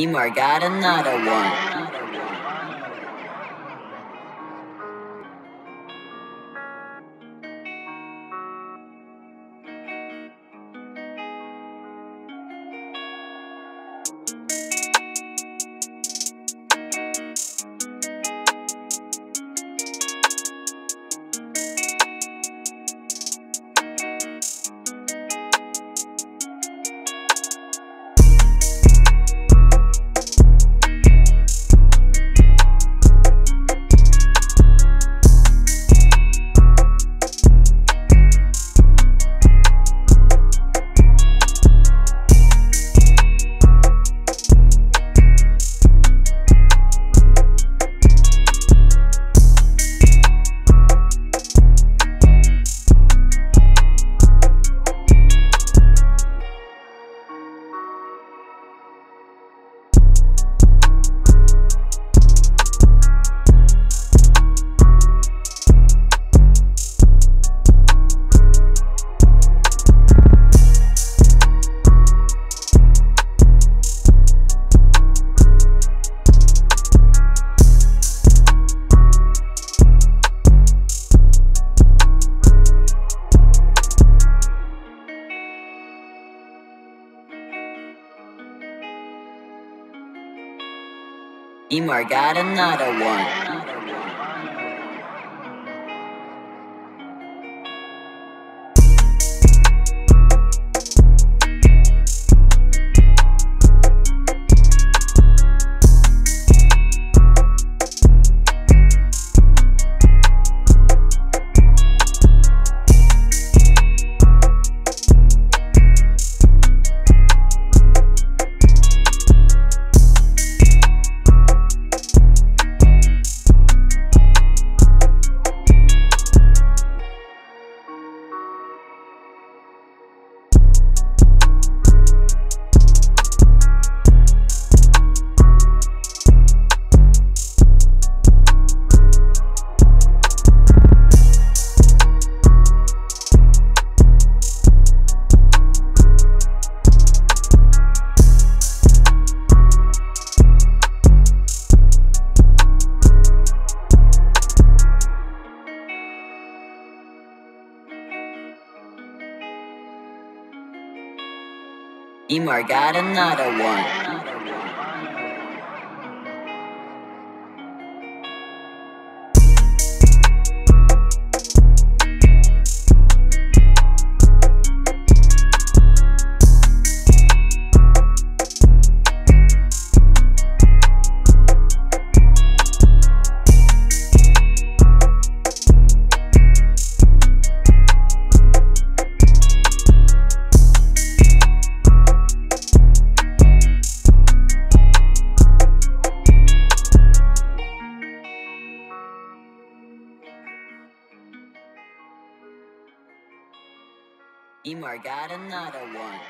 Emar got another one. Emar got another one. Emar got another one. Emar got another one.